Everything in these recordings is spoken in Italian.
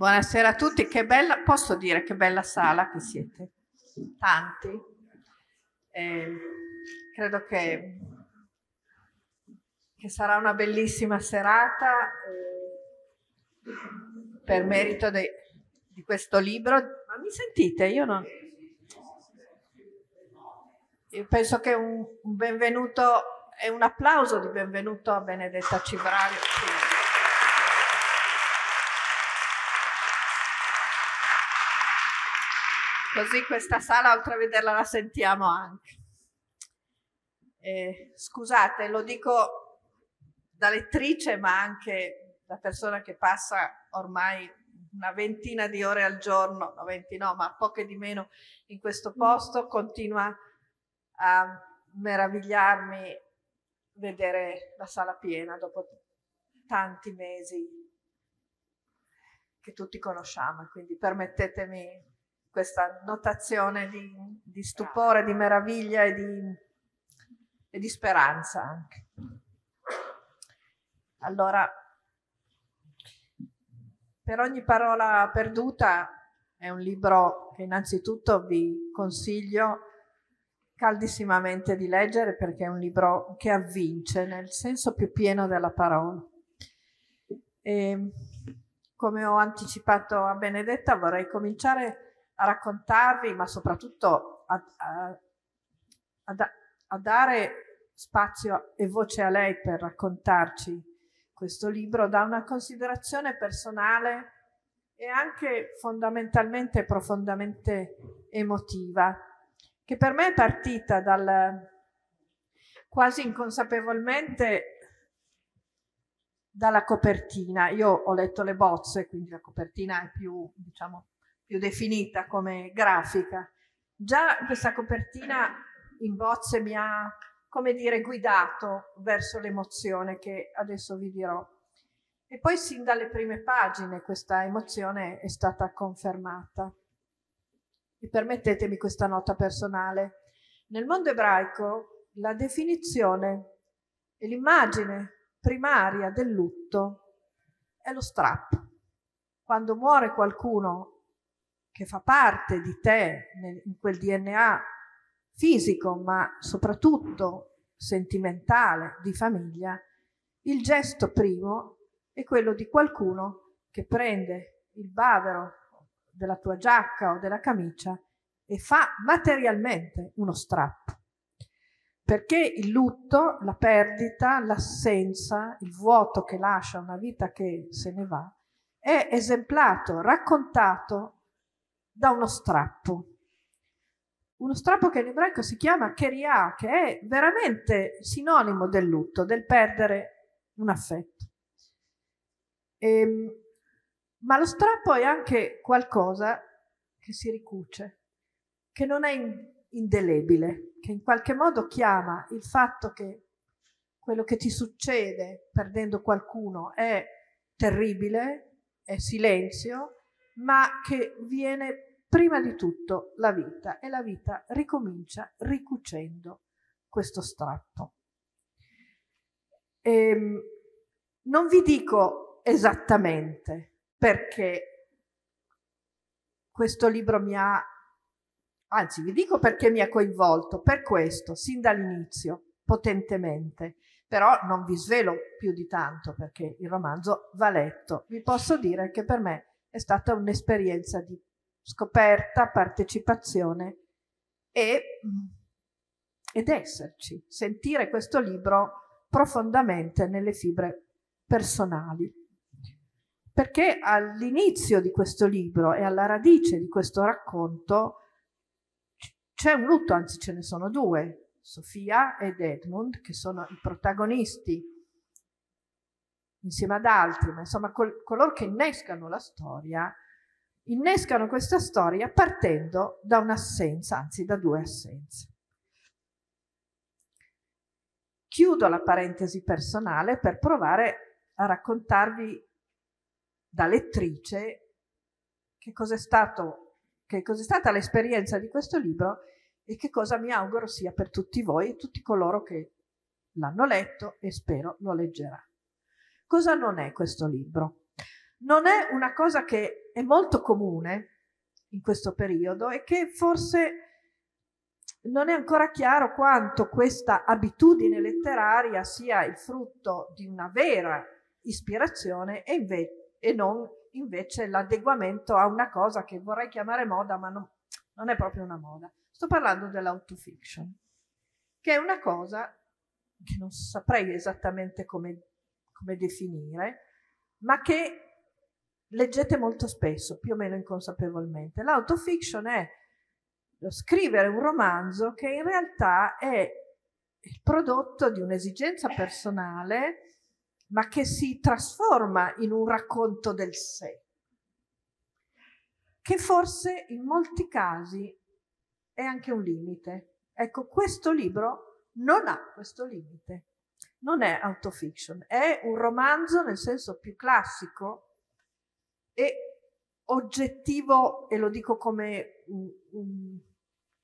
Buonasera a tutti, che bella, posso dire che bella sala che siete, tanti. Eh, credo che, che, sarà una bellissima serata eh, per merito de, di questo libro. Ma mi sentite? Io non... Io penso che un, un benvenuto e un applauso di benvenuto a Benedetta Cibrario. Così questa sala, oltre a vederla, la sentiamo anche. Eh, scusate, lo dico da lettrice, ma anche da persona che passa ormai una ventina di ore al giorno, no, 20 no, ma poche di meno in questo posto, continua a meravigliarmi vedere la sala piena dopo tanti mesi che tutti conosciamo. Quindi permettetemi questa notazione di, di stupore, di meraviglia e di, e di speranza anche. Allora, per ogni parola perduta è un libro che innanzitutto vi consiglio caldissimamente di leggere perché è un libro che avvince nel senso più pieno della parola. E, come ho anticipato a Benedetta, vorrei cominciare a raccontarvi, ma soprattutto a, a, a, a dare spazio e voce a lei per raccontarci questo libro da una considerazione personale e anche fondamentalmente profondamente emotiva, che per me è partita dal quasi inconsapevolmente dalla copertina. Io ho letto le bozze, quindi la copertina è più, diciamo, più definita come grafica. Già questa copertina in bozze mi ha, come dire, guidato verso l'emozione che adesso vi dirò. E poi sin dalle prime pagine questa emozione è stata confermata. E permettetemi questa nota personale. Nel mondo ebraico la definizione e l'immagine primaria del lutto è lo strappo. Quando muore qualcuno che fa parte di te, in quel DNA fisico, ma soprattutto sentimentale, di famiglia, il gesto primo è quello di qualcuno che prende il bavero della tua giacca o della camicia e fa materialmente uno strappo. Perché il lutto, la perdita, l'assenza, il vuoto che lascia una vita che se ne va, è esemplato, raccontato da uno strappo. Uno strappo che in ebraico si chiama keria, che è veramente sinonimo del lutto, del perdere un affetto. E, ehm, ma lo strappo è anche qualcosa che si ricuce, che non è indelebile, che in qualche modo chiama il fatto che quello che ti succede perdendo qualcuno è terribile, è silenzio, ma che viene prima di tutto la vita e la vita ricomincia ricucendo questo strappo. Ehm, non vi dico esattamente perché questo libro mi ha, anzi vi dico perché mi ha coinvolto, per questo, sin dall'inizio, potentemente, però non vi svelo più di tanto perché il romanzo va letto. Vi posso dire che per me è stata un'esperienza di scoperta, partecipazione e, ed esserci, sentire questo libro profondamente nelle fibre personali. Perché all'inizio di questo libro e alla radice di questo racconto c'è un lutto, anzi ce ne sono due, Sofia ed Edmund, che sono i protagonisti insieme ad altri, ma insomma col- coloro che innescano la storia, innescano questa storia partendo da un'assenza, anzi da due assenze. Chiudo la parentesi personale per provare a raccontarvi da lettrice che cos'è, stato, che cos'è stata l'esperienza di questo libro e che cosa mi auguro sia per tutti voi e tutti coloro che l'hanno letto e spero lo leggeranno. Cosa non è questo libro? Non è una cosa che è molto comune in questo periodo e che forse non è ancora chiaro quanto questa abitudine letteraria sia il frutto di una vera ispirazione e, inve- e non invece l'adeguamento a una cosa che vorrei chiamare moda, ma no, non è proprio una moda. Sto parlando dell'autofiction, che è una cosa che non saprei esattamente come, come definire, ma che leggete molto spesso, più o meno inconsapevolmente. L'autofiction è scrivere un romanzo che in realtà è il prodotto di un'esigenza personale, ma che si trasforma in un racconto del sé, che forse in molti casi è anche un limite. Ecco, questo libro non ha questo limite, non è autofiction, è un romanzo nel senso più classico e oggettivo, e lo dico come un, un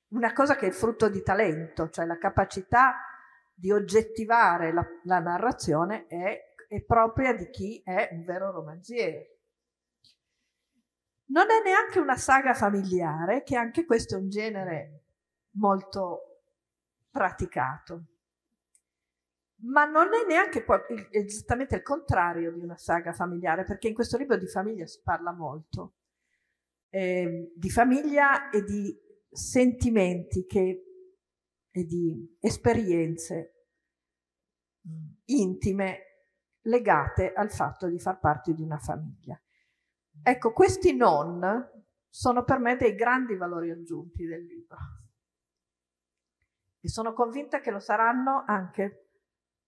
una cosa che è il frutto di talento, cioè la capacità di oggettivare la, la narrazione è, è propria di chi è un vero romanziere. Non è neanche una saga familiare, che anche questo è un genere molto praticato. Ma non è neanche esattamente il contrario di una saga familiare, perché in questo libro di famiglia si parla molto. Eh, di famiglia e di sentimenti che, e di esperienze intime legate al fatto di far parte di una famiglia. Ecco, questi non sono per me dei grandi valori aggiunti del libro e sono convinta che lo saranno anche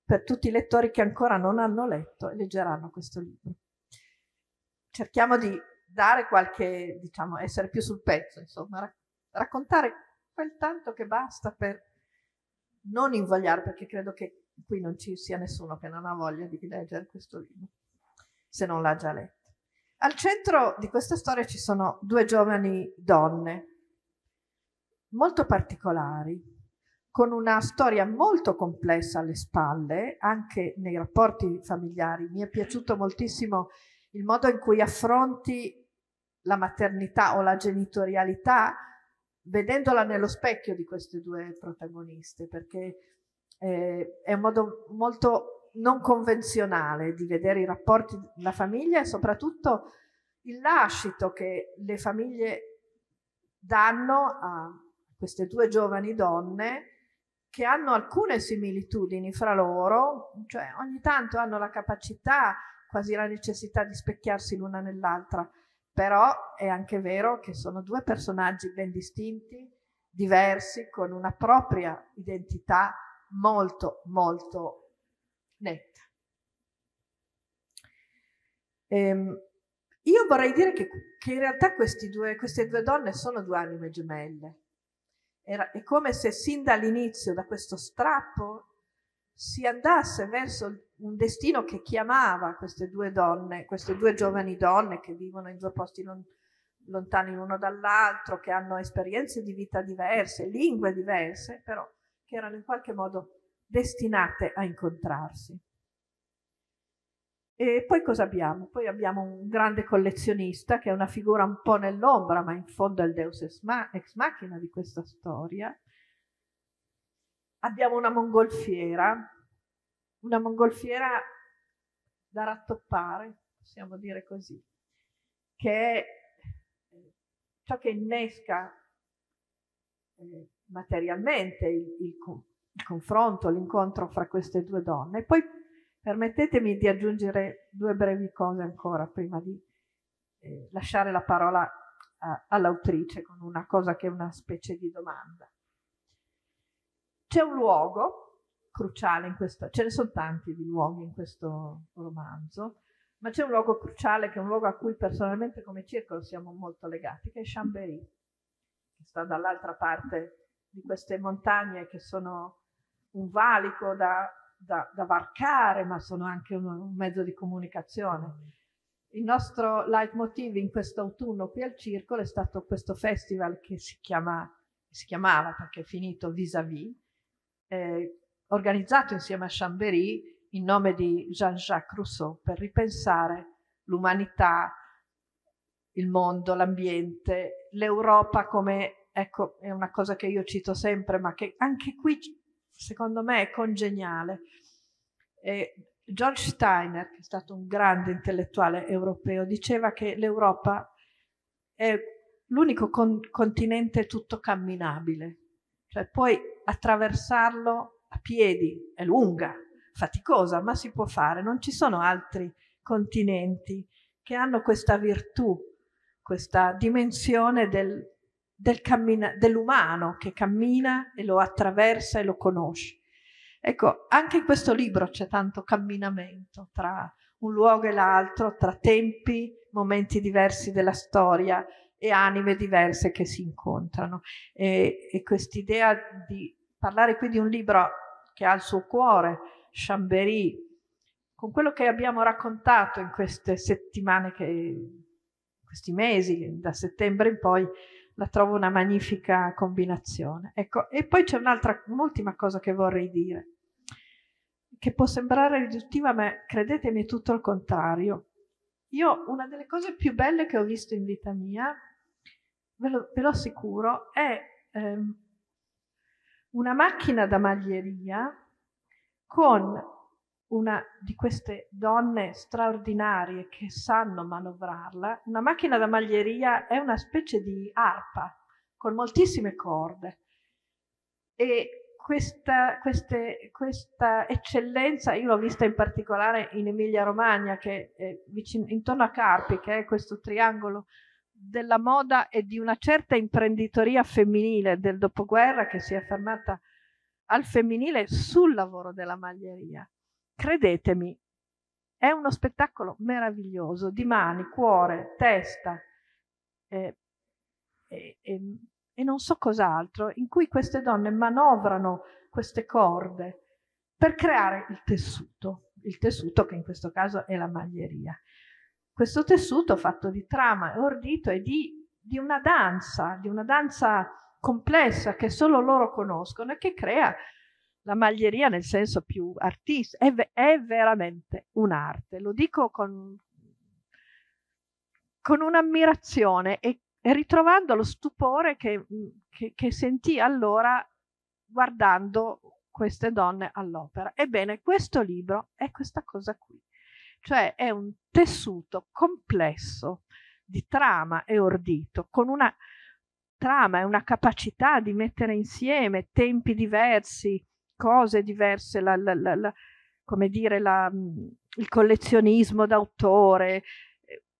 per tutti i lettori che ancora non hanno letto e leggeranno questo libro. Cerchiamo di dare qualche, diciamo, essere più sul pezzo, insomma, raccontare quel tanto che basta per non invogliare, perché credo che qui non ci sia nessuno che non ha voglia di leggere questo libro, se non l'ha già letto. Al centro di questa storia ci sono due giovani donne, molto particolari, con una storia molto complessa alle spalle, anche nei rapporti familiari. Mi è piaciuto moltissimo il modo in cui affronti la maternità o la genitorialità vedendola nello specchio di queste due protagoniste, perché eh, è un modo molto non convenzionale di vedere i rapporti della famiglia e soprattutto il lascito che le famiglie danno a queste due giovani donne che hanno alcune similitudini fra loro, cioè ogni tanto hanno la capacità, quasi la necessità di specchiarsi l'una nell'altra, però è anche vero che sono due personaggi ben distinti, diversi, con una propria identità molto, molto netta. Ehm, io vorrei dire che, che in realtà due, queste due donne sono due anime gemelle. Era, è come se sin dall'inizio, da questo strappo, si andasse verso un destino che chiamava queste due donne, queste due giovani donne che vivono in due posti non, lontani l'uno dall'altro, che hanno esperienze di vita diverse, lingue diverse, però che erano in qualche modo destinate a incontrarsi. E poi cosa abbiamo? Poi abbiamo un grande collezionista che è una figura un po' nell'ombra, ma in fondo è il deus ex machina di questa storia, abbiamo una mongolfiera, una mongolfiera da rattoppare, possiamo dire così, che è eh, ciò che innesca eh, materialmente il, il, il confronto, l'incontro fra queste due donne. Poi permettetemi di aggiungere due brevi cose ancora prima di eh, lasciare la parola all'autrice con una cosa che è una specie di domanda. C'è un luogo cruciale in questo, ce ne sono tanti di luoghi in questo romanzo, ma c'è un luogo cruciale che è un luogo a cui personalmente come circolo siamo molto legati, che è Chambéry, che sta dall'altra parte di queste montagne che sono un valico da, da, da varcare, ma sono anche un, un mezzo di comunicazione. Il nostro leitmotiv in questo autunno qui al circolo è stato questo festival che si, chiama, si chiamava, perché è finito, Vis-à-vis, eh, organizzato insieme a Chambéry in nome di Jean-Jacques Rousseau per ripensare l'umanità, il mondo, l'ambiente, l'Europa come, ecco, è una cosa che io cito sempre, ma che anche qui secondo me è congeniale. E George Steiner, che è stato un grande intellettuale europeo, diceva che l'Europa è l'unico con- continente tutto camminabile, cioè puoi attraversarlo a piedi, è lunga, faticosa, ma si può fare, non ci sono altri continenti che hanno questa virtù, questa dimensione del, del cammina, dell'umano che cammina e lo attraversa e lo conosce. Ecco, anche in questo libro c'è tanto camminamento tra un luogo e l'altro, tra tempi, momenti diversi della storia e anime diverse che si incontrano. E, e quest'idea di parlare qui di un libro che ha il suo cuore, Chambéry, con quello che abbiamo raccontato in queste settimane, che, questi mesi, da settembre in poi, la trovo una magnifica combinazione. Ecco, e poi c'è un'altra, un'ultima cosa che vorrei dire, che può sembrare riduttiva, ma credetemi è tutto il contrario. Io una delle cose più belle che ho visto in vita mia, ve lo, ve lo assicuro, è ehm, una macchina da maglieria con una di queste donne straordinarie che sanno manovrarla, una macchina da maglieria è una specie di arpa con moltissime corde. E questa, queste, questa eccellenza io l'ho vista in particolare in Emilia Romagna, che è vicino, intorno a Carpi, che è questo triangolo della moda e di una certa imprenditoria femminile del dopoguerra che si è fermata al femminile sul lavoro della maglieria credetemi, è uno spettacolo meraviglioso di mani, cuore, testa eh, e, e, e non so cos'altro, in cui queste donne manovrano queste corde per creare il tessuto, il tessuto che in questo caso è la maglieria. Questo tessuto fatto di trama e ordito e di, di una danza, di una danza complessa che solo loro conoscono e che crea la maglieria nel senso più artistico, è, è veramente un'arte, lo dico con, con un'ammirazione e, e, ritrovando lo stupore che, che, che sentì allora guardando queste donne all'opera. Ebbene, questo libro è questa cosa qui, cioè è un tessuto complesso di trama e ordito, con una trama e una capacità di mettere insieme tempi diversi, cose diverse, la, la, la, come dire, il collezionismo d'autore,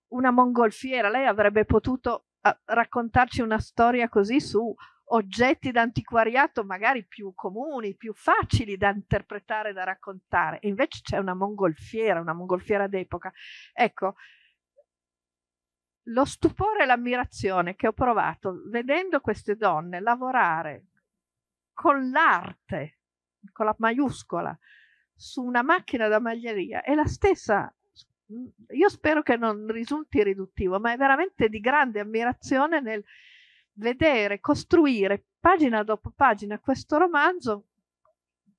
una mongolfiera. Lei avrebbe potuto ah, raccontarci una storia così su oggetti d'antiquariato magari più comuni, più facili da interpretare, da raccontare. Invece c'è una mongolfiera, una mongolfiera d'epoca. Ecco, lo stupore e l'ammirazione che ho provato vedendo queste donne lavorare con l'arte con la maiuscola su una macchina da maglieria è la stessa. Io spero che non risulti riduttivo, ma è veramente di grande ammirazione nel vedere costruire pagina dopo pagina questo romanzo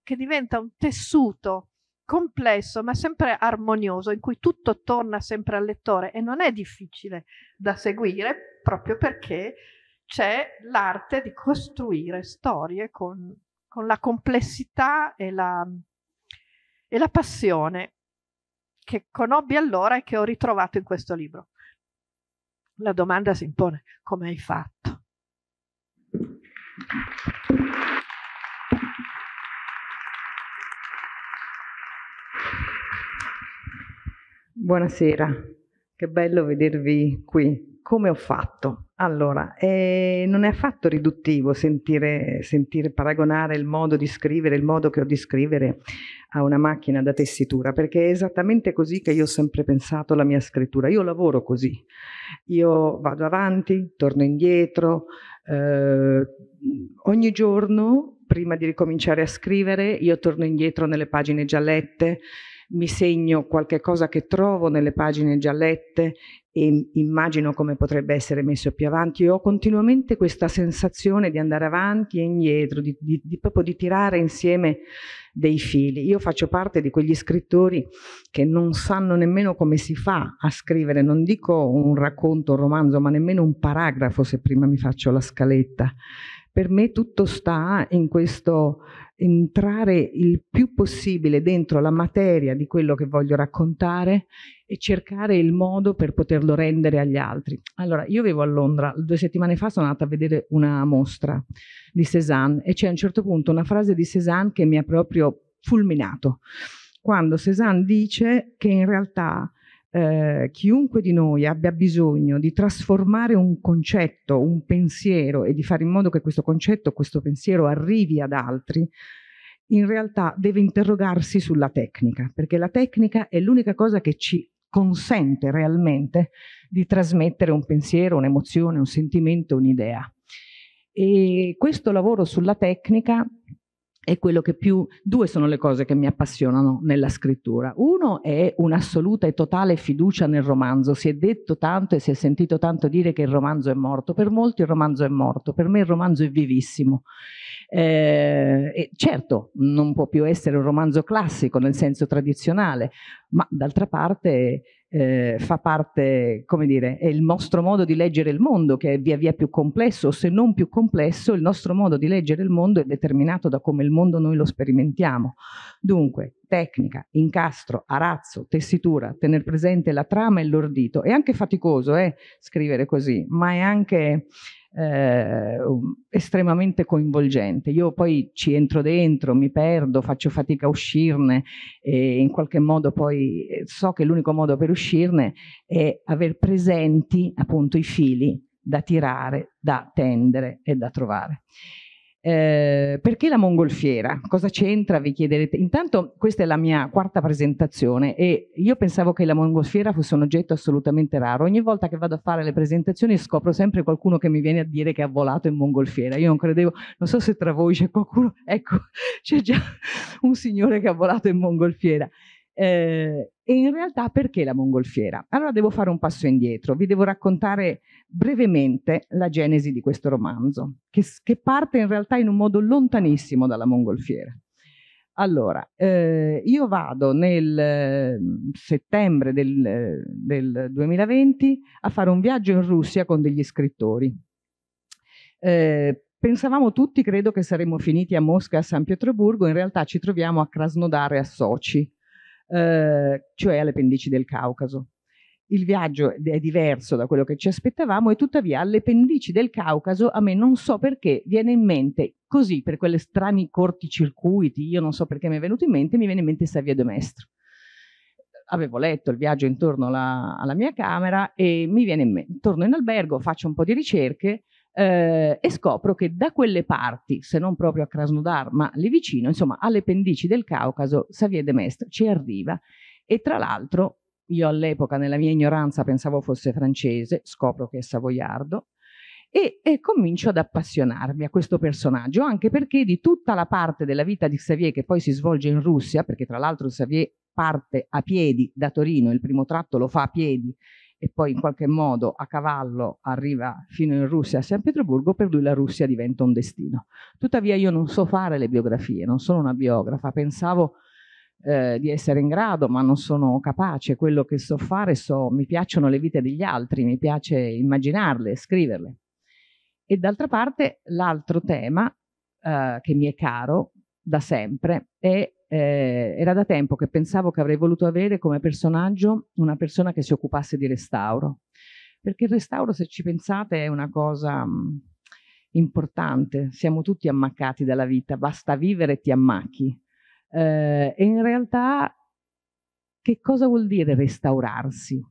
che diventa un tessuto complesso ma sempre armonioso in cui tutto torna sempre al lettore e non è difficile da seguire proprio perché c'è l'arte di costruire storie con con la complessità e la, e la passione che conobbi allora e che ho ritrovato in questo libro. La domanda si impone, come hai fatto? Buonasera, che bello vedervi qui come ho fatto? Allora, eh, non è affatto riduttivo sentire, sentire, paragonare il modo di scrivere, il modo che ho di scrivere a una macchina da tessitura, perché è esattamente così che io ho sempre pensato la mia scrittura. Io lavoro così, io vado avanti, torno indietro, eh, ogni giorno, prima di ricominciare a scrivere, io torno indietro nelle pagine già lette, mi segno qualche cosa che trovo nelle pagine già lette e immagino come potrebbe essere messo più avanti. Io ho continuamente questa sensazione di andare avanti e indietro, di, di, di, proprio di tirare insieme dei fili. Io faccio parte di quegli scrittori che non sanno nemmeno come si fa a scrivere, non dico un racconto, un romanzo, ma nemmeno un paragrafo se prima mi faccio la scaletta. Per me tutto sta in questo entrare il più possibile dentro la materia di quello che voglio raccontare e cercare il modo per poterlo rendere agli altri. Allora, io vivo a Londra, due settimane fa sono andata a vedere una mostra di Cézanne e c'è a un certo punto una frase di Cézanne che mi ha proprio fulminato, quando Cézanne dice che in realtà eh, chiunque di noi abbia bisogno di trasformare un concetto, un pensiero e di fare in modo che questo concetto, questo pensiero arrivi ad altri, in realtà deve interrogarsi sulla tecnica, perché la tecnica è l'unica cosa che ci consente realmente di trasmettere un pensiero, un'emozione, un sentimento, un'idea. E questo lavoro sulla tecnica è quello che più... Due sono le cose che mi appassionano nella scrittura. Uno è un'assoluta e totale fiducia nel romanzo. Si è detto tanto e si è sentito tanto dire che il romanzo è morto. Per molti il romanzo è morto, per me il romanzo è vivissimo. Eh, certo, non può più essere un romanzo classico nel senso tradizionale, ma d'altra parte eh, fa parte, come dire, è il nostro modo di leggere il mondo che è via via più complesso, se non più complesso, il nostro modo di leggere il mondo è determinato da come il mondo noi lo sperimentiamo. Dunque, tecnica, incastro, arazzo, tessitura, tenere presente la trama e l'ordito. È anche faticoso eh, scrivere così, ma è anche eh, estremamente coinvolgente. Io poi ci entro dentro, mi perdo, faccio fatica a uscirne e in qualche modo poi eh, so che l'unico modo per uscirne è aver presenti appunto i fili da tirare, da tendere e da trovare. Eh, perché la mongolfiera? Cosa c'entra? Vi chiederete. Intanto questa è la mia quarta presentazione e io pensavo che la mongolfiera fosse un oggetto assolutamente raro. Ogni volta che vado a fare le presentazioni scopro sempre qualcuno che mi viene a dire che ha volato in mongolfiera. Io non credevo, non so se tra voi c'è qualcuno, ecco, c'è già un signore che ha volato in mongolfiera. Eh, e in realtà perché la mongolfiera? Allora devo fare un passo indietro, vi devo raccontare brevemente la genesi di questo romanzo, che, che parte in realtà in un modo lontanissimo dalla mongolfiera. Allora, eh, io vado nel eh, settembre del, del, 2020 a fare un viaggio in Russia con degli scrittori. Eh, pensavamo tutti, credo, che saremmo finiti a Mosca a San Pietroburgo, in realtà ci troviamo a Krasnodar e a Sochi, eh, cioè alle pendici del Caucaso. Il viaggio è diverso da quello che ci aspettavamo e tuttavia alle pendici del Caucaso a me non so perché viene in mente così per quelle strani corticircuiti, io non so perché mi è venuto in mente, mi viene in mente Savia de Mestre. Avevo letto il viaggio intorno alla, alla mia camera e mi viene in mente, torno in albergo, faccio un po' di ricerche eh, e scopro che da quelle parti, se non proprio a Krasnodar, ma lì vicino, insomma, alle pendici del Caucaso, Xavier de Mestre ci arriva. E tra l'altro io all'epoca nella mia ignoranza pensavo fosse francese, scopro che è savoiardo e, e, comincio ad appassionarmi a questo personaggio, anche perché di tutta la parte della vita di Xavier che poi si svolge in Russia, perché tra l'altro Xavier parte a piedi da Torino, il primo tratto lo fa a piedi e poi in qualche modo a cavallo arriva fino in Russia a San Pietroburgo, per lui la Russia diventa un destino. Tuttavia io non so fare le biografie, non sono una biografa, pensavo eh, di essere in grado, ma non sono capace, quello che so fare, so, mi piacciono le vite degli altri, mi piace immaginarle, scriverle. E d'altra parte l'altro tema eh, che mi è caro da sempre è eh, era da tempo che pensavo che avrei voluto avere come personaggio una persona che si occupasse di restauro, perché il restauro, se ci pensate, è una cosa mh, mm, importante, siamo tutti ammaccati dalla vita, basta vivere e ti ammacchi. Eh, e in realtà che cosa vuol dire restaurarsi?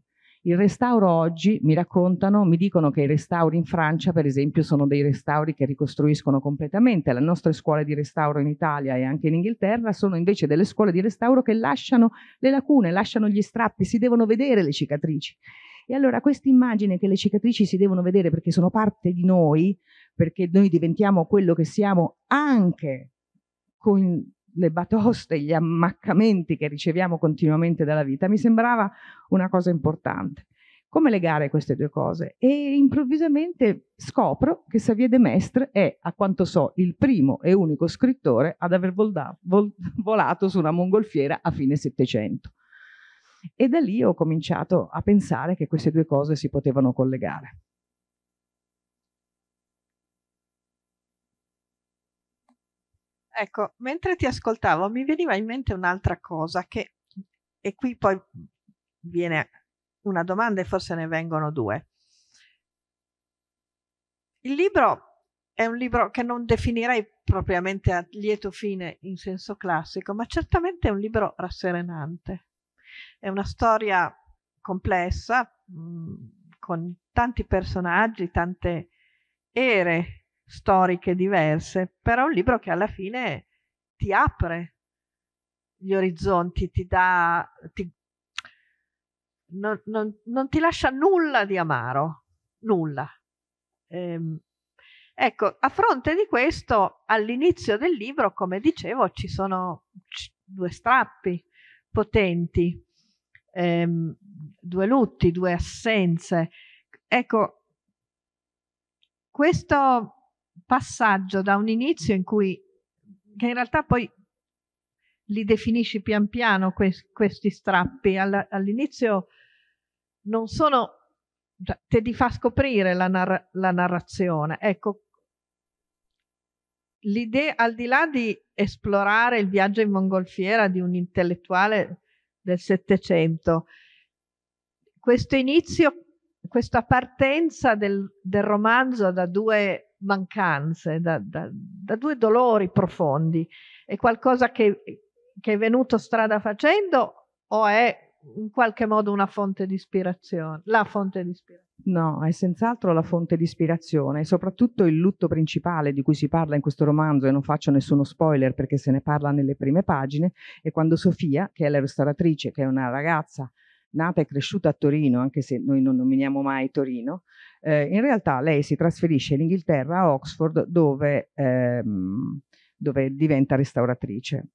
Il restauro oggi, mi raccontano, mi dicono che i restauri in Francia, per esempio, sono dei restauri che ricostruiscono completamente. Le nostre scuole di restauro in Italia e anche in Inghilterra sono invece delle scuole di restauro che lasciano le lacune, lasciano gli strappi, si devono vedere le cicatrici. E allora questa immagine che le cicatrici si devono vedere perché sono parte di noi, perché noi diventiamo quello che siamo anche con le batoste, gli ammaccamenti che riceviamo continuamente dalla vita, mi sembrava una cosa importante. Come legare queste due cose? E improvvisamente scopro che Xavier de Mestre è, a quanto so, il primo e unico scrittore ad aver volato su una mongolfiera a fine Settecento. E da lì ho cominciato a pensare che queste due cose si potevano collegare. Ecco, mentre ti ascoltavo mi veniva in mente un'altra cosa che, e qui poi viene una domanda e forse ne vengono due. Il libro è un libro che non definirei propriamente a lieto fine in senso classico, ma certamente è un libro rasserenante. È una storia complessa, mh, mm, con tanti personaggi, tante ere storiche diverse, però è un libro che alla fine ti apre gli orizzonti, ti dà, ti, non, non, non, ti lascia nulla di amaro, nulla. Ehm, ecco, a fronte di questo, all'inizio del libro, come dicevo, ci sono due strappi potenti, ehm, due lutti, due assenze. Ecco, questo passaggio da un inizio in cui, che in realtà poi li definisci pian piano questi, questi strappi, All, all'inizio non sono, cioè, te li fa scoprire la, narra, la narrazione. Ecco, l'idea, al di là di esplorare il viaggio in mongolfiera di un intellettuale del Settecento, questo inizio, questa partenza del, del romanzo da due mancanze, da, da, da, due dolori profondi, è qualcosa che, che è venuto strada facendo o è in qualche modo una fonte di ispirazione, la fonte di ispirazione? No, è senz'altro la fonte di ispirazione soprattutto il lutto principale di cui si parla in questo romanzo e non faccio nessuno spoiler perché se ne parla nelle prime pagine, è quando Sofia, che è la restauratrice, che è una ragazza nata e cresciuta a Torino, anche se noi non nominiamo mai Torino, eh, in realtà lei si trasferisce in Inghilterra, a Oxford, dove, ehm, dove diventa restauratrice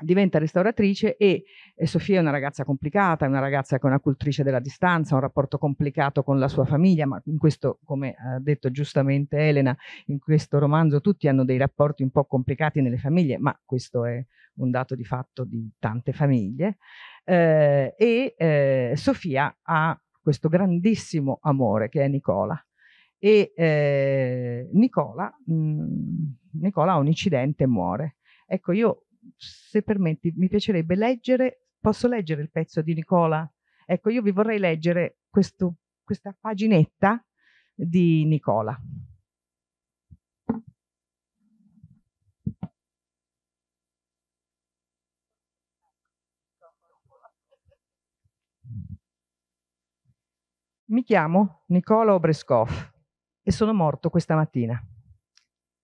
diventa restauratrice e, e, Sofia è una ragazza complicata, è una ragazza che è una cultrice della distanza, ha un rapporto complicato con la sua famiglia, ma in questo, come ha detto giustamente Elena, in questo romanzo tutti hanno dei rapporti un po' complicati nelle famiglie, ma questo è un dato di fatto di tante famiglie. Eh, e eh, Sofia ha questo grandissimo amore che è Nicola. E eh, Nicola, mh, mm, Nicola ha un incidente e muore. Ecco, io se permetti, mi piacerebbe leggere, posso leggere il pezzo di Nicola? Ecco, io vi vorrei leggere questo, questa paginetta di Nicola. Mi chiamo Nicola Obreskov e sono morto questa mattina.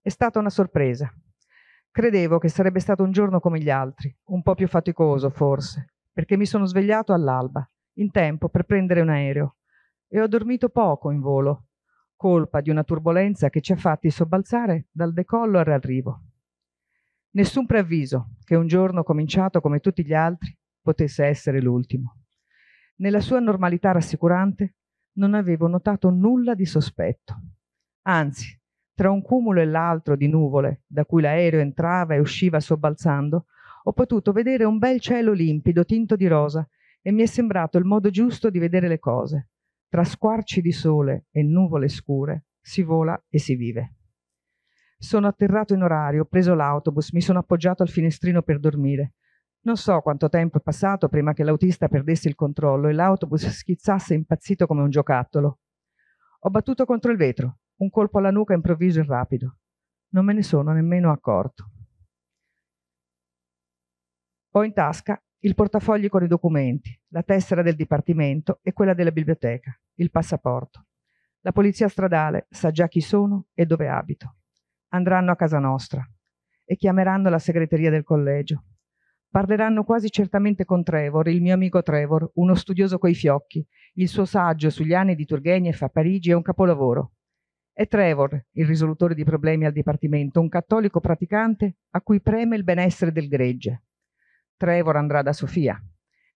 È stata una sorpresa. Credevo che sarebbe stato un giorno come gli altri, un po' più faticoso forse, perché mi sono svegliato all'alba, in tempo per prendere un aereo, e ho dormito poco in volo, colpa di una turbolenza che ci ha fatti sobbalzare dal decollo al riarrivo. Nessun preavviso che un giorno cominciato come tutti gli altri potesse essere l'ultimo. Nella sua normalità rassicurante non avevo notato nulla di sospetto. Anzi, tra un cumulo e l'altro di nuvole, da cui l'aereo entrava e usciva sobbalzando, ho potuto vedere un bel cielo limpido, tinto di rosa, e mi è sembrato il modo giusto di vedere le cose. Tra squarci di sole e nuvole scure si vola e si vive. Sono atterrato in orario, ho preso l'autobus, mi sono appoggiato al finestrino per dormire. Non so quanto tempo è passato prima che l'autista perdesse il controllo e l'autobus schizzasse impazzito come un giocattolo. Ho battuto contro il vetro, un colpo alla nuca improvviso e rapido. Non me ne sono nemmeno accorto. Ho in tasca il portafogli con i documenti, la tessera del dipartimento e quella della biblioteca, il passaporto. La polizia stradale sa già chi sono e dove abito. Andranno a casa nostra e chiameranno la segreteria del collegio. Parleranno quasi certamente con Trevor, il mio amico Trevor, uno studioso coi fiocchi. Il suo saggio sugli anni di Turgenev a Parigi è un capolavoro È Trevor, il risolutore di problemi al dipartimento, un cattolico praticante a cui preme il benessere del gregge. Trevor andrà da Sofia.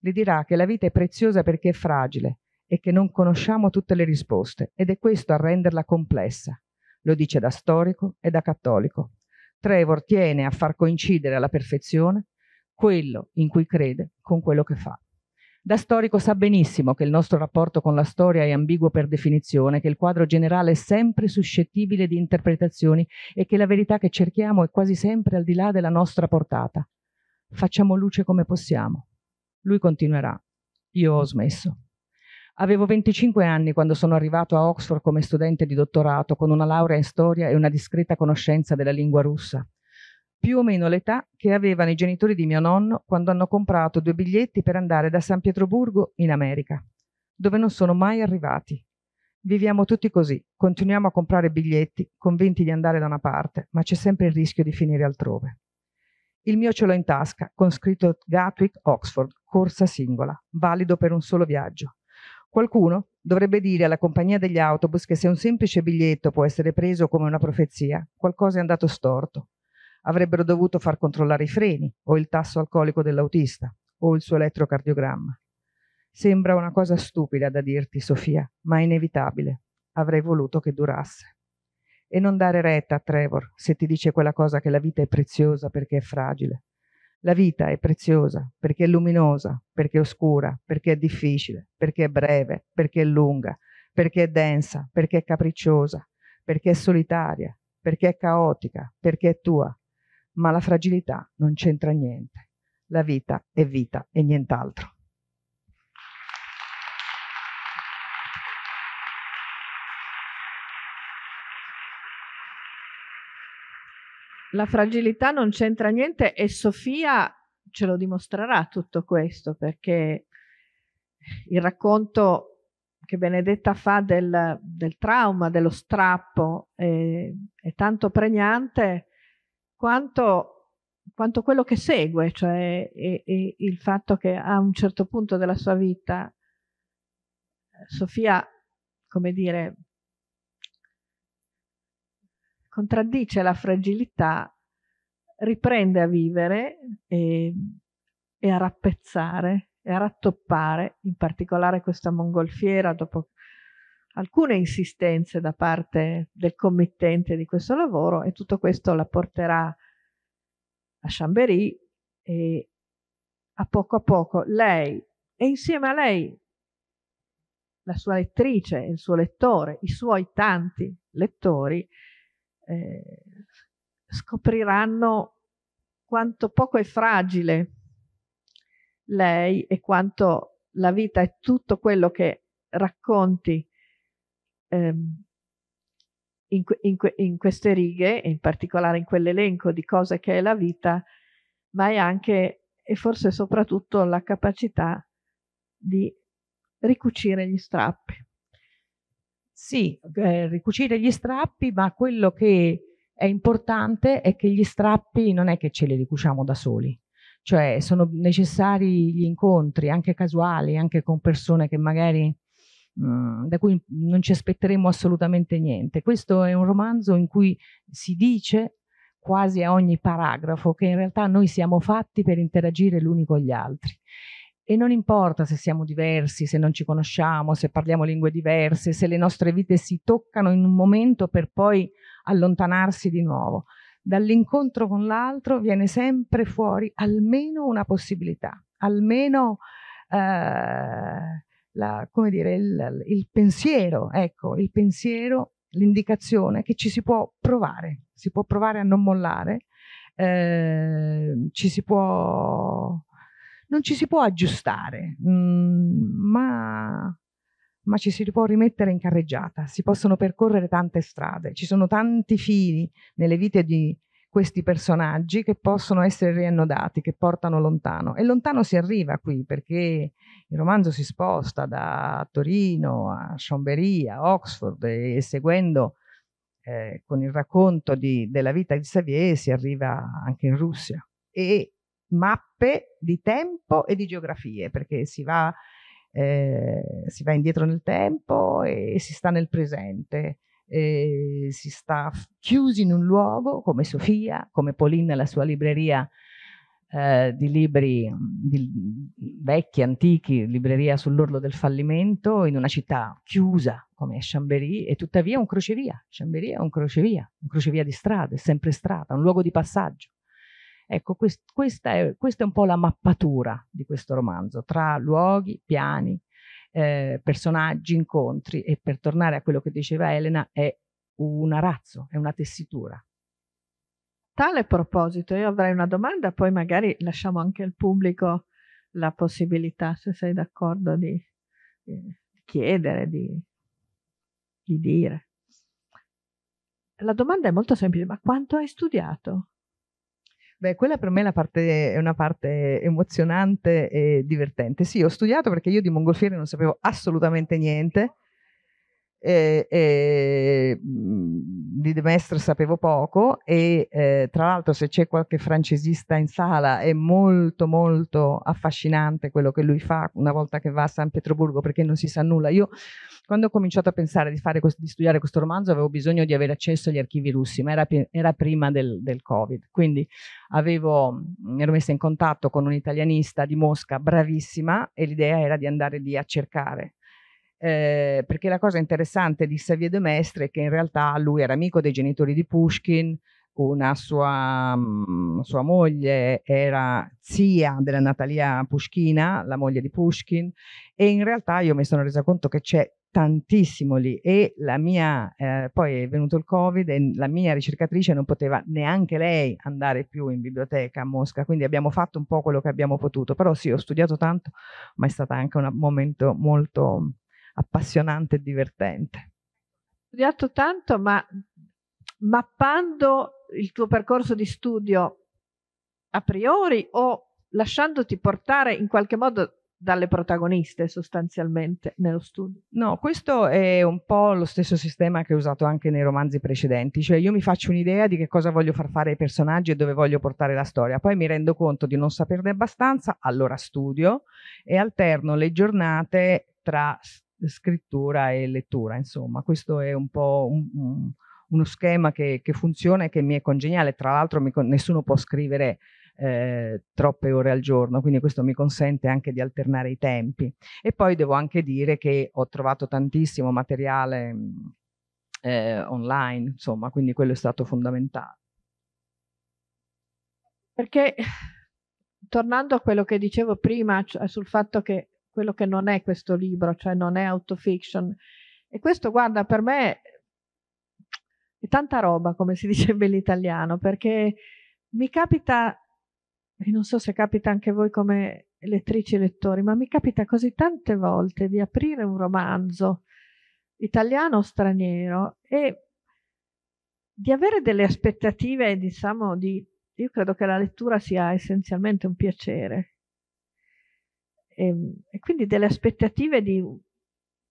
Le dirà che la vita è preziosa perché è fragile e che non conosciamo tutte le risposte ed è questo a renderla complessa. Lo dice da storico e da cattolico. Trevor tiene a far coincidere alla perfezione quello in cui crede con quello che fa. Da storico sa benissimo che il nostro rapporto con la storia è ambiguo per definizione, che il quadro generale è sempre suscettibile di interpretazioni e che la verità che cerchiamo è quasi sempre al di là della nostra portata. Facciamo luce come possiamo. Lui continuerà. Io ho smesso. Avevo 25 anni quando sono arrivato a Oxford come studente di dottorato con una laurea in storia e una discreta conoscenza della lingua russa più o meno l'età che avevano i genitori di mio nonno quando hanno comprato due biglietti per andare da San Pietroburgo in America, dove non sono mai arrivati. Viviamo tutti così, continuiamo a comprare biglietti, convinti di andare da una parte, ma c'è sempre il rischio di finire altrove. Il mio ce l'ho in tasca, con scritto Gatwick Oxford, corsa singola, valido per un solo viaggio. Qualcuno dovrebbe dire alla compagnia degli autobus che se un semplice biglietto può essere preso come una profezia, qualcosa è andato storto avrebbero dovuto far controllare i freni o il tasso alcolico dell'autista o il suo elettrocardiogramma. Sembra una cosa stupida da dirti, Sofia, ma inevitabile. Avrei voluto che durasse. E non dare retta a Trevor se ti dice quella cosa che la vita è preziosa perché è fragile. La vita è preziosa perché è luminosa, perché è oscura, perché è difficile, perché è breve, perché è lunga, perché è densa, perché è capricciosa, perché è solitaria, perché è caotica, perché è tua, ma la fragilità non c'entra niente. La vita è vita e nient'altro. La fragilità non c'entra niente e Sofia ce lo dimostrerà tutto questo perché il racconto che Benedetta fa del, del trauma, dello strappo, è, è tanto pregnante quanto, quanto quello che segue, cioè e, e il fatto che a un certo punto della sua vita Sofia, come dire, contraddice la fragilità, riprende a vivere e, e, a rappezzare e a rattoppare, in particolare questa mongolfiera dopo alcune insistenze da parte del committente di questo lavoro e tutto questo la porterà a Chambéry e a poco a poco lei e insieme a lei la sua lettrice, il suo lettore, i suoi tanti lettori eh, scopriranno quanto poco è fragile lei e quanto la vita è tutto quello che racconti ehm, in, in, in, queste righe, in particolare in quell'elenco di cose che è la vita, ma è anche e forse soprattutto la capacità di ricucire gli strappi. Sì, eh, ricucire gli strappi, ma quello che è importante è che gli strappi non è che ce li ricuciamo da soli, cioè sono necessari gli incontri, anche casuali, anche con persone che magari Mhmm, da cui non ci aspetteremo assolutamente niente. Questo è un romanzo in cui si dice quasi a ogni paragrafo che in realtà noi siamo fatti per interagire l'uni con gli altri. E non importa se siamo diversi, se non ci conosciamo, se parliamo lingue diverse, se le nostre vite si toccano in un momento per poi allontanarsi di nuovo. Dall'incontro con l'altro viene sempre fuori almeno una possibilità, almeno eh, la, come dire, il, il pensiero, ecco, il pensiero, l'indicazione che ci si può provare, si può provare a non mollare, eh, ci si può, non ci si può aggiustare, mh, mm, ma, ma ci si può rimettere in carreggiata, si possono percorrere tante strade, ci sono tanti fili nelle vite di, questi personaggi che possono essere riannodati, che portano lontano. E lontano si arriva qui perché il romanzo si sposta da Torino a Chambéry, a Oxford e seguendo eh, con il racconto di, della vita di Xavier si arriva anche in Russia. E mappe di tempo e di geografie perché si va, eh, si va indietro nel tempo e si sta nel presente eh, si sta chiusi in un luogo come Sofia, come Pauline nella sua libreria eh, di libri di, vecchi, antichi, libreria sull'orlo del fallimento, in una città chiusa come Chambéry, e tuttavia un crocevia. Chambéry è un crocevia, un crocevia di strade, sempre strada, un luogo di passaggio. Ecco, quest, questa, è, questa, è, un po' la mappatura di questo romanzo, tra luoghi, piani, eh, personaggi, incontri, e per tornare a quello che diceva Elena, è un arazzo, è una tessitura tale proposito, io avrei una domanda, poi magari lasciamo anche al pubblico la possibilità, se sei d'accordo, di, di chiedere, di, di dire. La domanda è molto semplice, ma quanto hai studiato? Beh, quella per me è, parte, è, una parte emozionante e divertente. Sì, ho studiato perché io di mongolfiere non sapevo assolutamente niente e, e, di De Mestre sapevo poco e eh, tra l'altro se c'è qualche francesista in sala è molto molto affascinante quello che lui fa una volta che va a San Pietroburgo perché non si sa nulla. Io quando ho cominciato a pensare di, questo, di studiare questo romanzo avevo bisogno di avere accesso agli archivi russi, ma era, era prima del, del, Covid, quindi avevo, mi ero messa in contatto con un italianista di Mosca bravissima e l'idea era di andare lì a cercare eh, perché la cosa interessante di Xavier de Mestre è che in realtà lui era amico dei genitori di Pushkin, una sua, mm, sua moglie era zia della Natalia Pushkina, la moglie di Pushkin, e in realtà io mi sono resa conto che c'è tantissimo lì e la mia, eh, poi è venuto il covid e la mia ricercatrice non poteva neanche lei andare più in biblioteca a Mosca, quindi abbiamo fatto un po' quello che abbiamo potuto, però sì, ho studiato tanto, ma è stato anche un momento molto appassionante e divertente. Ho studiato tanto, ma mappando il tuo percorso di studio a priori o lasciandoti portare in qualche modo dalle protagoniste sostanzialmente nello studio. No, questo è un po' lo stesso sistema che ho usato anche nei romanzi precedenti, cioè io mi faccio un'idea di che cosa voglio far fare ai personaggi e dove voglio portare la storia, poi mi rendo conto di non saperne abbastanza, allora studio e alterno le giornate tra scrittura e lettura. Insomma, questo è un po' un, un, uno schema che, che, funziona e che mi è congeniale. Tra l'altro mi, nessuno può scrivere eh, troppe ore al giorno, quindi questo mi consente anche di alternare i tempi. E poi devo anche dire che ho trovato tantissimo materiale eh, online, insomma, quindi quello è stato fondamentale. Perché tornando a quello che dicevo prima cioè sul fatto che quello che non è questo libro, cioè non è autofiction. E questo, guarda, per me è tanta roba, come si dice in bell'italiano, perché mi capita, e non so se capita anche voi come lettrici e lettori, ma mi capita così tante volte di aprire un romanzo italiano o straniero e di avere delle aspettative, diciamo, di... Io credo che la lettura sia essenzialmente un piacere, e, ehm, e quindi delle aspettative di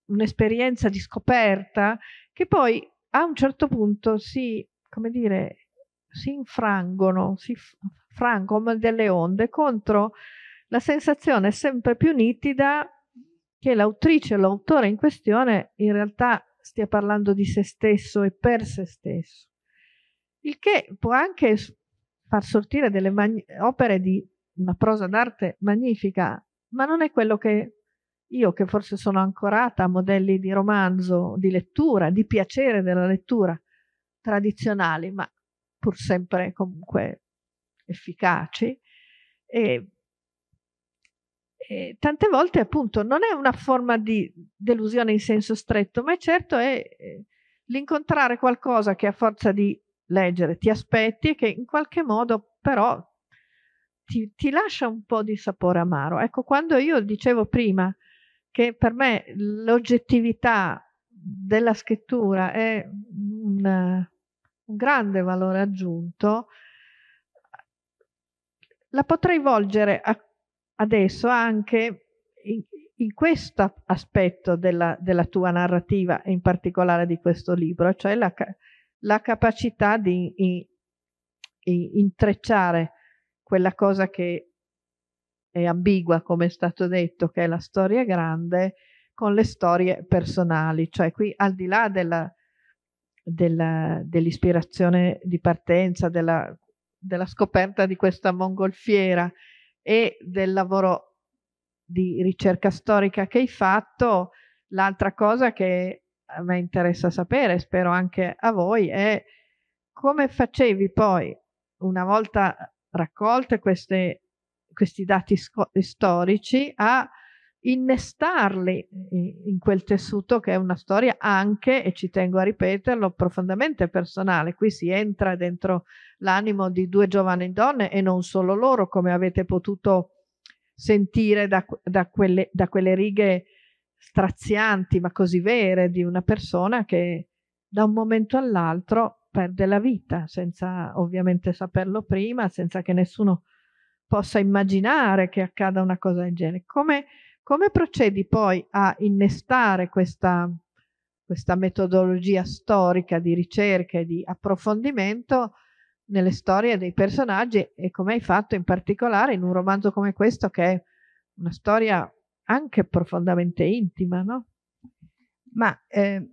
un'esperienza di scoperta che poi a un certo punto si, come dire, si infrangono, si frangono delle onde contro la sensazione sempre più nitida che l'autrice o l'autore in questione in realtà stia parlando di se stesso e per se stesso. Il che può anche far sortire delle opere di una prosa d'arte magnifica ma non è quello che io, che forse sono ancorata a modelli di romanzo, di lettura, di piacere della lettura tradizionali, ma pur sempre comunque efficaci. E, e tante volte appunto non è una forma di delusione in senso stretto, ma è certo è l'incontrare qualcosa che a forza di leggere ti aspetti e che in qualche modo però ti, ti lascia un po' di sapore amaro. Ecco, quando io dicevo prima che per me l'oggettività della scrittura è un, un grande valore aggiunto, la potrei volgere a, adesso anche in, in questo aspetto della, della, tua narrativa in particolare di questo libro, cioè la, la capacità di in, in, intrecciare quella cosa che è ambigua, come è stato detto, che è la storia grande, con le storie personali, cioè qui al di là della, della, dell'ispirazione di partenza, della, della scoperta di questa mongolfiera e del lavoro di ricerca storica che hai fatto, l'altra cosa che a me interessa sapere, spero anche a voi, è come facevi poi, una volta raccolte queste, questi dati storici, a innestarli in quel tessuto che è una storia anche, e ci tengo a ripeterlo, profondamente personale. Qui si entra dentro l'animo di due giovani donne e non solo loro, come avete potuto sentire da, da, quelle, da quelle righe strazianti ma così vere di una persona che da un momento all'altro perde la vita senza ovviamente saperlo prima, senza che nessuno possa immaginare che accada una cosa del genere. Come, come procedi poi a innestare questa, questa metodologia storica di ricerca e di approfondimento nelle storie dei personaggi e come hai fatto in particolare in un romanzo come questo che è una storia anche profondamente intima, no? Ma eh,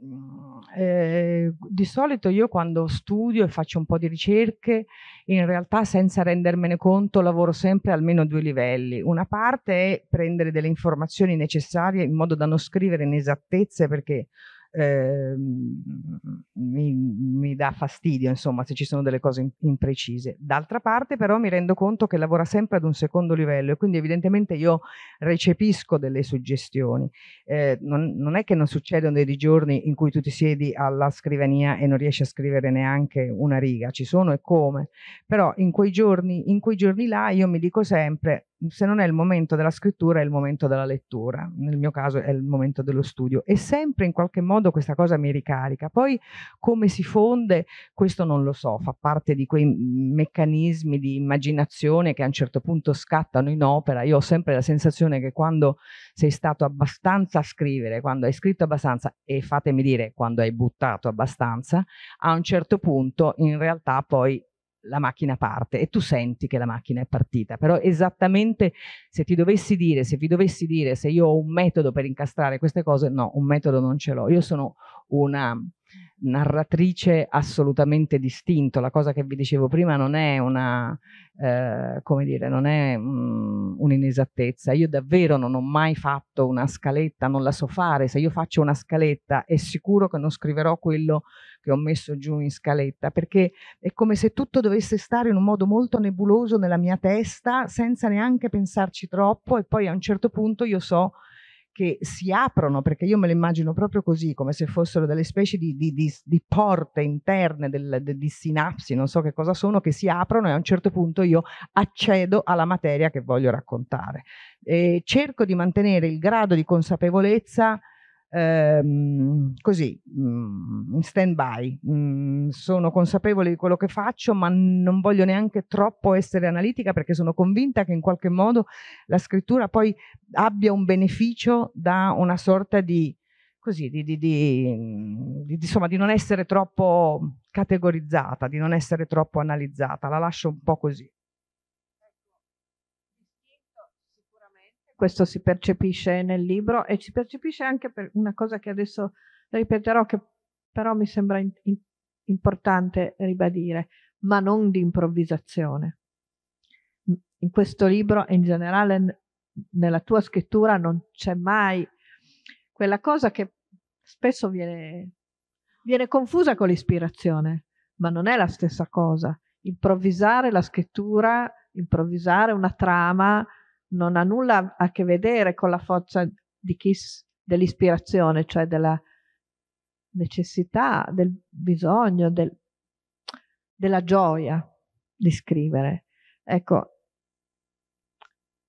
eh, di solito io quando studio e faccio un po' di ricerche, in realtà senza rendermene conto lavoro sempre almeno a due livelli. Una parte è prendere delle informazioni necessarie in modo da non scrivere inesattezze perché eh, mi, mi, dà fastidio, insomma, se ci sono delle cose imprecise. D'altra parte, però, mi rendo conto che lavora sempre ad un secondo livello e quindi evidentemente io recepisco delle suggestioni. Eh, non, non, è che non succedono dei giorni in cui tu ti siedi alla scrivania e non riesci a scrivere neanche una riga, ci sono e come, però in quei giorni, in quei giorni là io mi dico sempre se non è il momento della scrittura, è il momento della lettura. Nel mio caso è il momento dello studio. E sempre in qualche modo questa cosa mi ricarica. Poi come si fonde, questo non lo so, fa parte di quei meccanismi di immaginazione che a un certo punto scattano in opera. Io ho sempre la sensazione che quando sei stato abbastanza a scrivere, quando hai scritto abbastanza e fatemi dire quando hai buttato abbastanza, a un certo punto in realtà poi la macchina parte e tu senti che la macchina è partita, però esattamente se ti dovessi dire, se vi dovessi dire se io ho un metodo per incastrare queste cose, no, un metodo non ce l'ho. Io sono una narratrice assolutamente distinto. La cosa che vi dicevo prima non è una, eh, come dire, non è um, un'inesattezza. Io davvero non ho mai fatto una scaletta, non la so fare. Se io faccio una scaletta è sicuro che non scriverò quello che ho messo giù in scaletta, perché è come se tutto dovesse stare in un modo molto nebuloso nella mia testa, senza neanche pensarci troppo, e poi a un certo punto io so che si aprono, perché io me le immagino proprio così, come se fossero delle specie di, di, di, di porte interne, del, de, di sinapsi, non so che cosa sono, che si aprono e a un certo punto io accedo alla materia che voglio raccontare. E cerco di mantenere il grado di consapevolezza ehm, così, mm, in stand by. Mm, sono consapevole di quello che faccio, ma non voglio neanche troppo essere analitica perché sono convinta che in qualche modo la scrittura poi abbia un beneficio da una sorta di così, di, di, di, insomma, di non essere troppo categorizzata, di non essere troppo analizzata, la lascio un po' così. Questo si percepisce nel libro e si percepisce anche per una cosa che adesso ripeterò che però mi sembra in, in, importante ribadire, ma non di improvvisazione. In questo libro e in generale nella tua scrittura non c'è mai quella cosa che spesso viene, viene confusa con l'ispirazione, ma non è la stessa cosa. Improvvisare la scrittura, improvvisare una trama, non ha nulla a che vedere con la forza dell'ispirazione, cioè della necessità, del bisogno, del, della gioia di scrivere. Ecco,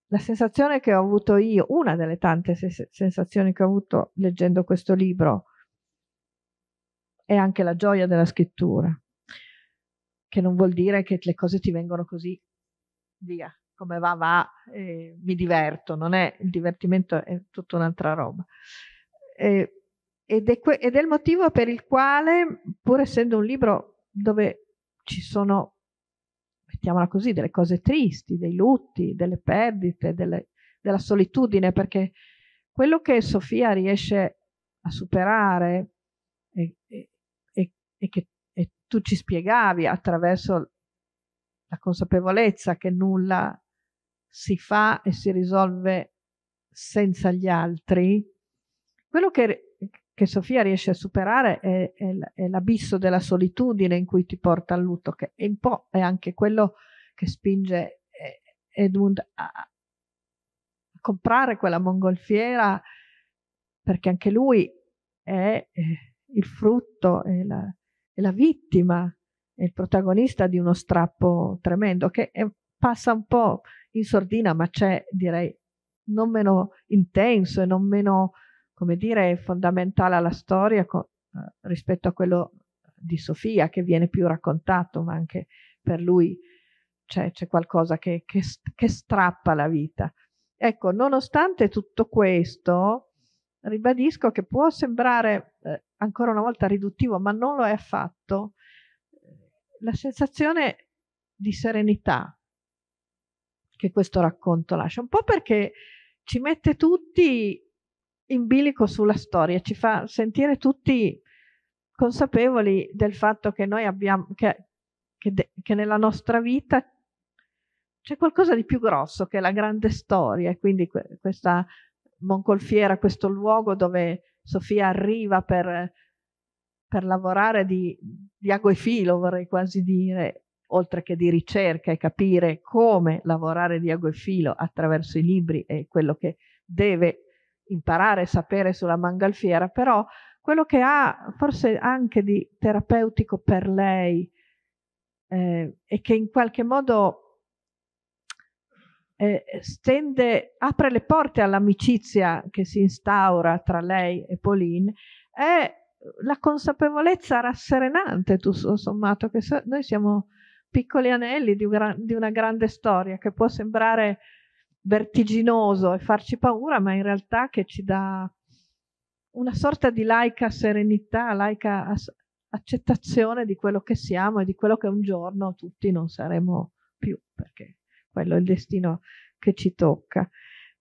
la sensazione che ho avuto io, una delle tante sensazioni che ho avuto leggendo questo libro, è anche la gioia della scrittura, che non vuol dire che le cose ti vengono così via, come va va, eh, mi diverto, non è il divertimento è tutta un'altra roba. Eh, ed, è que- ed è il motivo per il quale, pur essendo un libro dove ci sono, mettiamola così, delle cose tristi, dei lutti, delle perdite, delle, della solitudine, perché quello che Sofia riesce a superare e, e, e che e tu ci spiegavi attraverso la consapevolezza che nulla si fa e si risolve senza gli altri, quello che, che Sofia riesce a superare è, è, l'abisso della solitudine in cui ti porta al lutto, che è un po' è anche quello che spinge eh, Edmund a, a comprare quella mongolfiera, perché anche lui è il frutto, è la, è la vittima, è il protagonista di uno strappo tremendo che è, passa un po' in sordina, ma c'è, direi, non meno intenso e non meno, come dire, fondamentale alla storia co- eh, rispetto a quello di Sofia, che viene più raccontato, ma anche per lui c'è, c'è qualcosa che, che, che strappa la vita. Ecco, nonostante tutto questo, ribadisco che può sembrare eh, ancora una volta riduttivo, ma non lo è affatto, la sensazione di serenità che questo racconto lascia, un po' perché ci mette tutti in bilico sulla storia, ci fa sentire tutti consapevoli del fatto che noi abbiamo, che, che, de, che nella nostra vita c'è qualcosa di più grosso che la grande storia e quindi que, questa Moncolfiera, questo luogo dove Sofia arriva per, per lavorare di, di ago e filo, vorrei quasi dire, oltre che di ricerca e capire come lavorare di ago e filo attraverso i libri e quello che deve imparare e sapere sulla mangalfiera, però quello che ha forse anche di terapeutico per lei eh, e che in qualche modo eh, stende, apre le porte all'amicizia che si instaura tra lei e Pauline, è la consapevolezza rasserenante, tutto sommato, che noi siamo piccoli anelli di, un, di una grande storia che può sembrare vertiginoso e farci paura, ma in realtà che ci dà una sorta di laica serenità, laica accettazione di quello che siamo e di quello che un giorno tutti non saremo più, perché quello è il destino che ci tocca.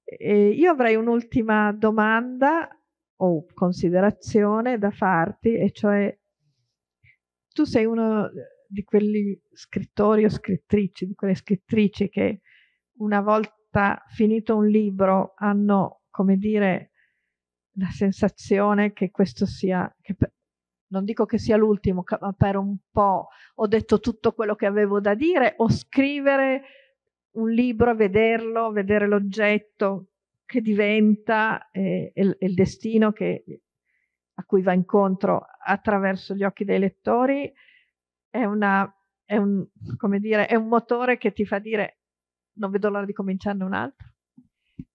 E io avrei un'ultima domanda o considerazione da farti, e cioè tu sei uno di quegli scrittori o scrittrici, di quelle scrittrici che una volta finito un libro hanno, come dire, la sensazione che questo sia, che per, non dico che sia l'ultimo, ma per un po' ho detto tutto quello che avevo da dire, o scrivere un libro, vederlo, vedere l'oggetto che diventa eh, il, il, destino che, a cui va incontro attraverso gli occhi dei lettori è, una, è, un, dire, è un motore che ti fa dire non vedo l'ora di cominciarne un altro.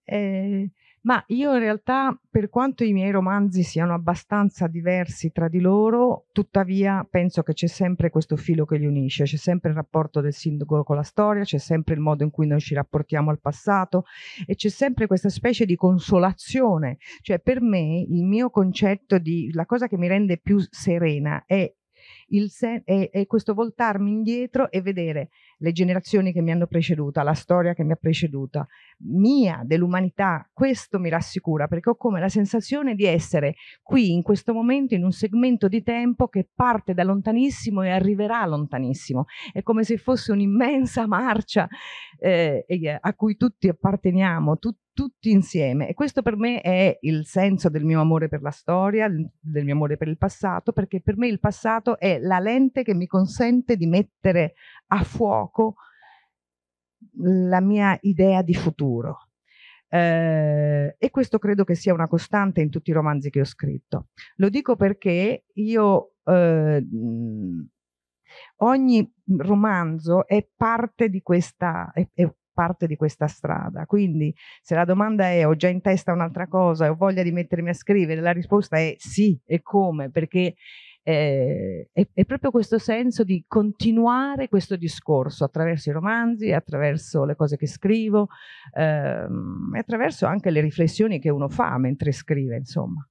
Eh, ma io in realtà, per quanto i miei romanzi siano abbastanza diversi tra di loro, tuttavia penso che c'è sempre questo filo che li unisce, c'è sempre il rapporto del sindaco con la storia, c'è sempre il modo in cui noi ci rapportiamo al passato e c'è sempre questa specie di consolazione. Cioè per me il mio concetto di la cosa che mi rende più serena è sen- è, è questo voltarmi indietro e vedere le generazioni che mi hanno preceduta, la storia che mi ha preceduta, mia, dell'umanità, questo mi rassicura perché ho come la sensazione di essere qui in questo momento in un segmento di tempo che parte da lontanissimo e arriverà lontanissimo. È come se fosse un'immensa marcia eh, a cui tutti apparteniamo, tutti tutti insieme e questo per me è il senso del mio amore per la storia, del mio amore per il passato, perché per me il passato è la lente che mi consente di mettere a fuoco la mia idea di futuro. Eh, e questo credo che sia una costante in tutti i romanzi che ho scritto. Lo dico perché io eh, ogni romanzo è parte di questa, è, è parte di questa strada. Quindi se la domanda è ho già in testa un'altra cosa e ho voglia di mettermi a scrivere, la risposta è sì e come, perché eh, è, è, proprio questo senso di continuare questo discorso attraverso i romanzi, attraverso le cose che scrivo ehm, e attraverso anche le riflessioni che uno fa mentre scrive, insomma.